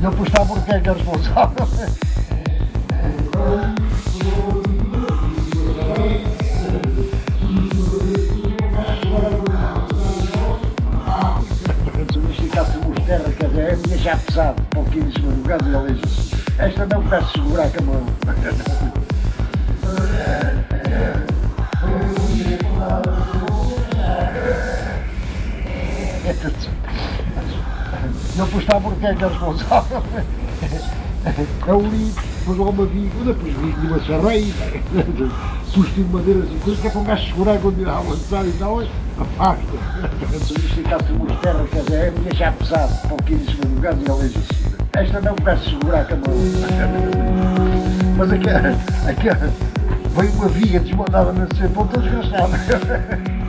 Não postar porque é que é responsável. Terra, quer dizer, é minha já pesado, pouquinho em cima do gado, e ele diz esta não peço segurar com a mão. Não postar porque é que é responsável. É o livro, depois há uma depois vírgula uma charreia, susto de madeira assim, coisa que é para um gajo segurar quando irá avançar e tal, afasta. Se me esticássemos terra, quer dizer, é a minha já pesado, um pouquinho em cima do gado, e ele diz esta não peço segurar com a mão. Mas aqui, aqui veio uma viga desmontada nesse ponto, desgastada.